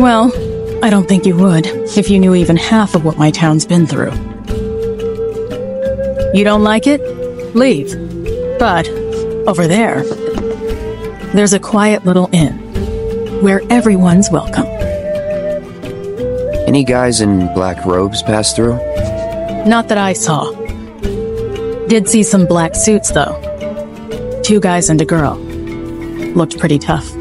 Well, I don't think you would if you knew even half of what my town's been through. You don't like it? Leave. But, over there, there's a quiet little inn where everyone's welcome. Any guys in black robes pass through? Not that I saw. Did see some black suits, though. Two guys and a girl. Looked pretty tough.